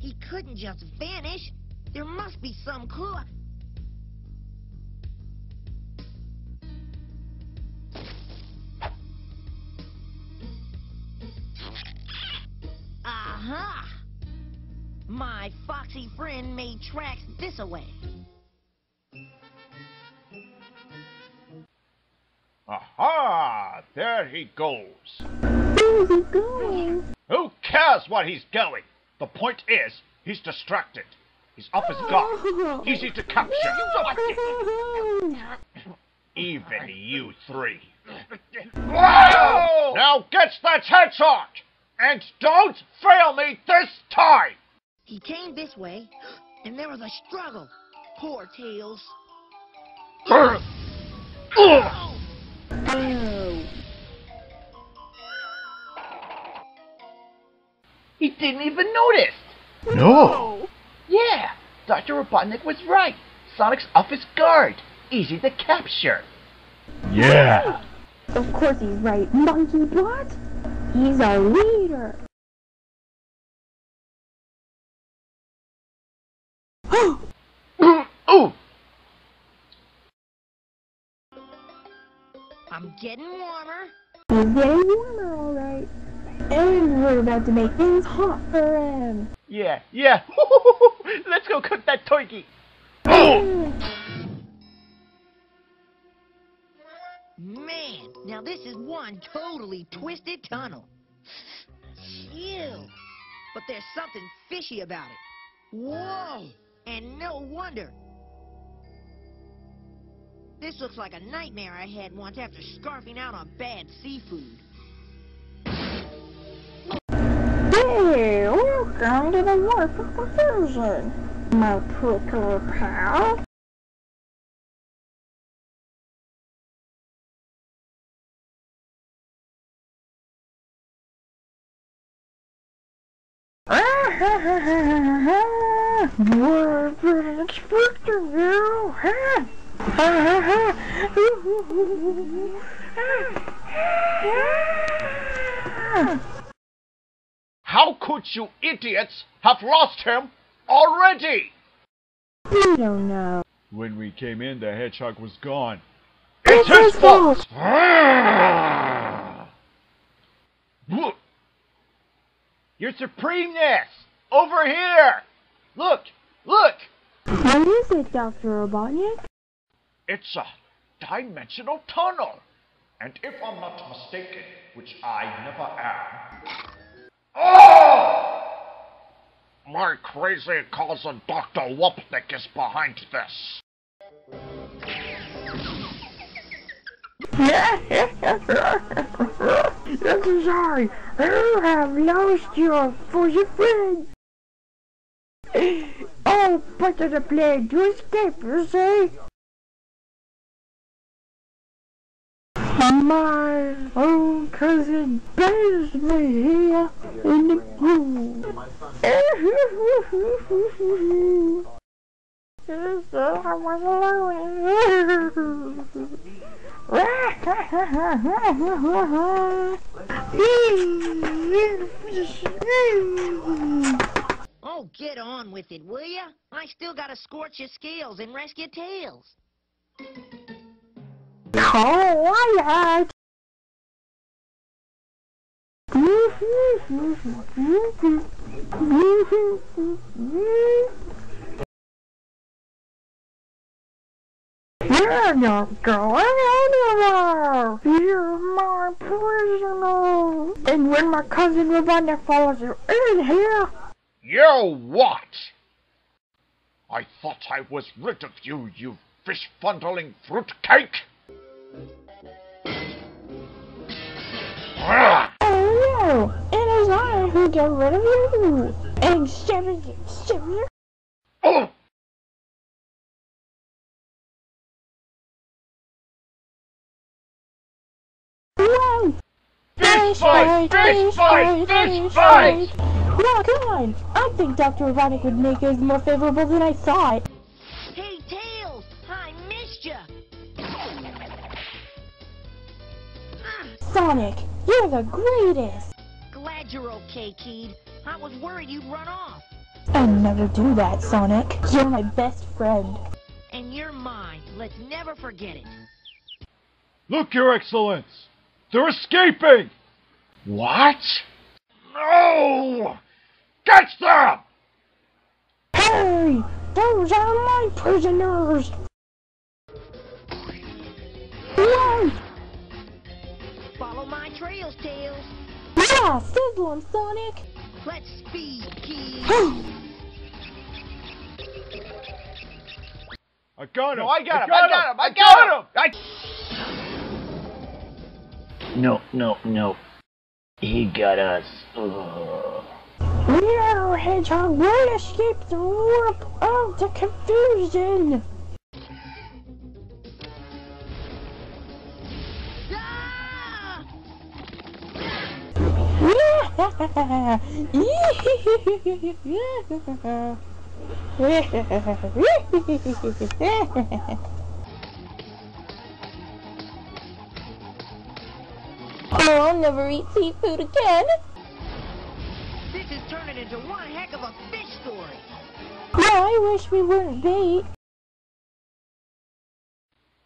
He couldn't just vanish. There must be some clue. Aha! My foxy friend made tracks this away. Aha! There he goes. Where's he going? Who cares what he's going? The point is, he's distracted. He's off his guard. Easy to capture. Even you three. Now get that headshot! And don't fail me this time! He came this way, and there was a struggle. Poor Tails. He didn't even notice. No! Yeah, Dr. Robotnik was right. Sonic's off his guard. Easy to capture. Yeah! Of course he's right, Monkey Bot. He's our leader. Ooh! I'm getting warmer. He's getting warmer, all right. And we're about to make things hot for him. Yeah, yeah. Let's go cook that turkey. Man, now this is one totally twisted tunnel. Ew. But there's something fishy about it. Whoa! And no wonder. This looks like a nightmare I had once after scarfing out on bad seafood. To the Warp of Confusion, my prickly pal. What been expecting you, huh? How could you idiots have lost him already? We don't know. When we came in, the hedgehog was gone. It's his fault. Look! Your supremeness! Over here! Look! Look! What is it, Dr. Robotnik? It's a dimensional tunnel. And if I'm not mistaken, which I never am. Oh! My crazy cousin Dr. Warpnik is behind this. This is I, who have lost your fuzzy friend. Oh, but a plan to escape, you see? My own cousin bears me here in the pool. Yes, I was alone. Oh, get on with it, will ya? I still gotta scorch your scales and rescue Tails. Oh, Quiet! You're not going anywhere! You're my prisoner! And when my cousin Robotnik follows you in here, You what? I thought I was rid of you, you fish fondling fruitcake! It is I who get rid of you! And seven, seven, Oh! one! Fish fight! Fish fight! Fish fight! No, come on! I think Dr. Robotnik would make it more favorable than I thought. Hey, Tails! I missed ya! Sonic, you're the greatest! Glad you're okay, Keed. I was worried you'd run off. I'd never do that, Sonic. You're my best friend. And you're mine. Let's never forget it. Look, Your Excellence! They're escaping! What? No! Catch them! Hey! Those are my prisoners! Whoa! Follow my trails, Tails. Yeah, sizzle 'em, Sonic! Let's speed, kids. I got him! No, I got him! got I got him! I I got got him! No, no, no. He got us. Ugh. Yeah, Hedgehog, we'll escape the warp of the confusion! Oh, I'll never eat seafood again. This is turning into one heck of a fish story. Yeah, I wish we weren't bait.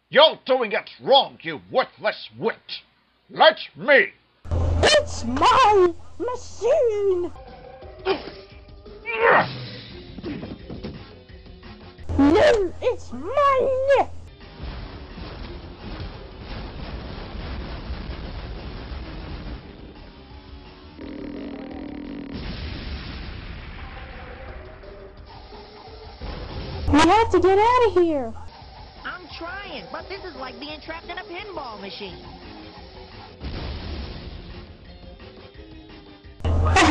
You're doing it wrong, you worthless wit! Let me! It's my machine! No, it's mine! We have to get out of here! I'm trying, but this is like being trapped in a pinball machine.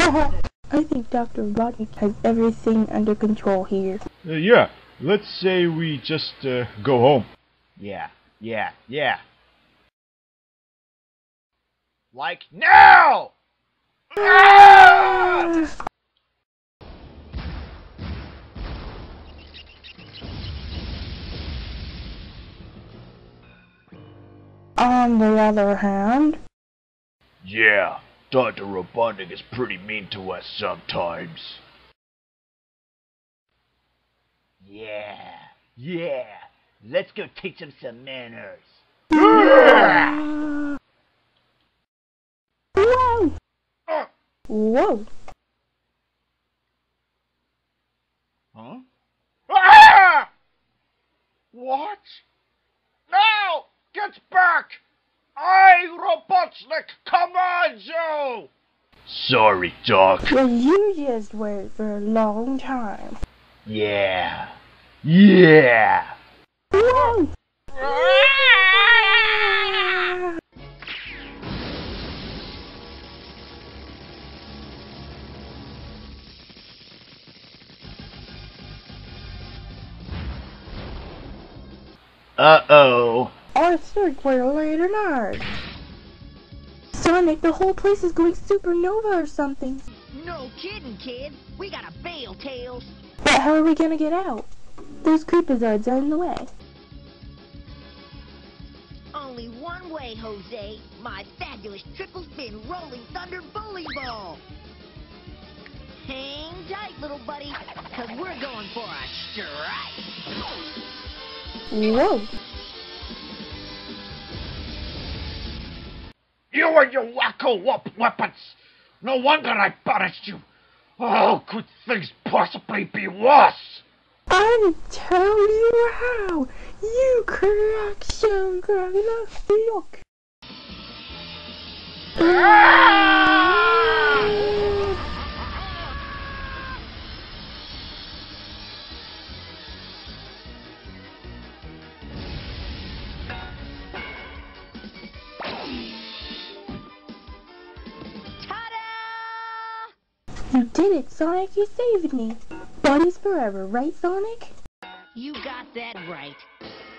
I think Dr. Robotnik has everything under control here. Uh, yeah, let's say we just uh, go home. Yeah, yeah, yeah. Like now! Ah! On the other hand, Yeah, Dr. Robotnik is pretty mean to us sometimes. Yeah, yeah. Let's go teach him some manners. Whoa! Uh, Whoa! Huh? ah! What? No! Get back! I, Robotnik, command you! Sorry, Doc. Well, you just wait for a long time. Yeah. Yeah. Whoa! Uh-oh. I think we're late ours. Sonic, the whole place is going supernova or something. No kidding, kid. We gotta bail, Tails. But how are we gonna get out? Those creepazoids are in the way. Only one way, Jose. My fabulous triple spin rolling thunder bully ball. Hang tight, little buddy, cause we're going for a strike. Whoa! You and your wacko wop weapons! No wonder I punished you! Oh, could things possibly be worse? I'll tell you how. You crack some crack look. Ah! Sonic. You saved me. Buddies forever, right, Sonic? You got that right.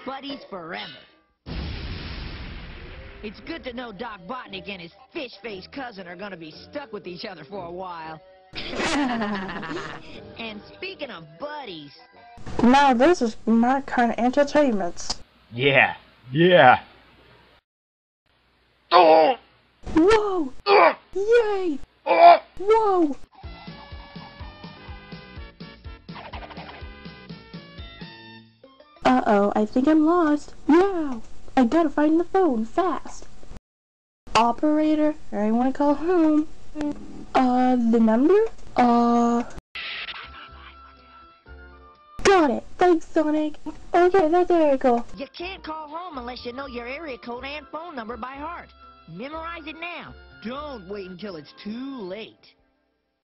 Buddies forever. It's good to know Doc Botnick and his fish-faced cousin are gonna be stuck with each other for a while. and speaking of buddies, Now this is my kind of entertainment. Yeah. Yeah. Oh! Whoa! Uh, Yay! uh, Whoa! Uh-oh, I think I'm lost. Yeah, I gotta find the phone fast. Operator, I wanna call home. Uh, the number? Uh... Got it! Thanks, Sonic! Okay, that's very cool. You can't call home unless you know your area code and phone number by heart. Memorize it now. Don't wait until it's too late.